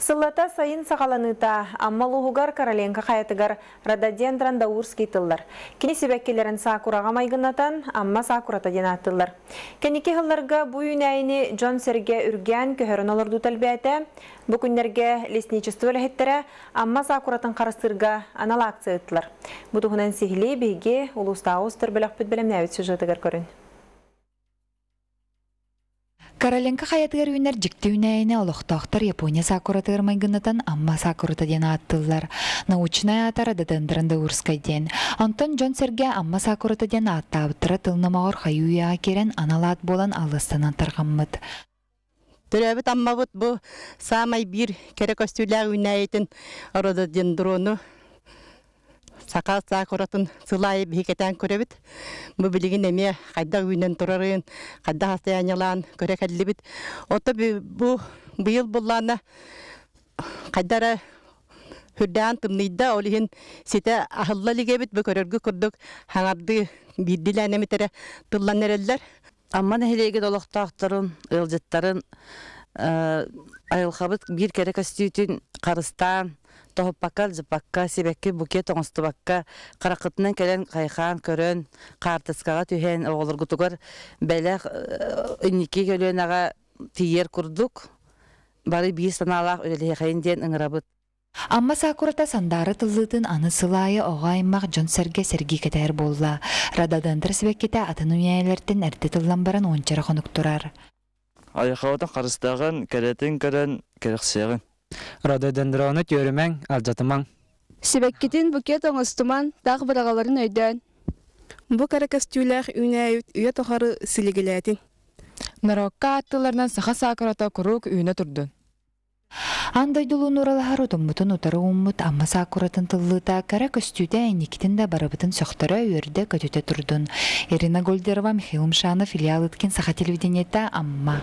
Сыллата сайын сағаланыта аммалуғугар Короленко хаятыгар рододендран даурский тыллар. Кені себәккелерін сакураға майгынатан амма сакурата ден аттылар. Кенеке хылларга бұйын әйіні Джон Серге үрген көхөрін олырду тәлбәті, бүкіндерге лесничество ләхеттері амма сакуратын қарыстырға анал акция ыттылар. Бұтығынан сихли бейге улустауыз түрбілік бүт. Короленко хаятыгар үйнер жікті үнәйіне олықтақтар Япония сакуратыгар майгынатан амма сакурата ден аттылар. Научная атара дадандырында урскай ден. Антон Джон Серге амма сакурата ден аттабыттыра тылнымағыр хаюя керен аналат болан алыстынан тарғаммыд. Төрәбіт аммабыт бұ самай бір көстүләг үнәйтін орода дендрону сақал сақыратын сылайы бейкетен көребіт. Бұ білігін әме қайда үйнен тұрарын, қайда хастаянялан көре кәлібіт. Оты бұ бұйыл бұлланы қайдара хүрдән тымныйда олиһин сите ахылла лигебит бу көрөргү курдук хаңарды биддиләнемитере тылланнереллер Амман әһилеге долоқтақтарын, ылжыттарын, айылхабыт бир кере костютин қарыстан, тоһоппакка жыпакка, себекке буке тоңостубакка, қарақытынан келен қайхан көрөн, қартыскаға түйен оғылыргутугар бәләқ үнники көлөн аға тиер курдук, бары бир саналақ өлелехайын ден ыңырабыт. Амма сакурата сандары тыллытын аны сылайы оғайыммақ Джон Серге Серги кетер болла. Рададандыр сібеккете атын үйәлерден әрді тыллан баран ончары қонық тұрар. Аяқауытын қарыстаған, кәретін көрін, керексеғін. Рододендроны төрүмәң, алжатымаң. Сибеккетин букет оңостуман даг бырагаларын өйдөн. Бу каракастүләр үнәйүт үйе тохары силигиләтин. Нарокка аттыларынан саха сакырата курук үйіне турдун. Андай дулун уралахар утуммутун утары уммут амма сакуратын тыллыта кара көстүдә никитин да барабытын сөхтөрө үрдө көтөтө турдун. Ирина Гольдерова, Михаил Мшанов, филиал ыткин саха телевидениета амма.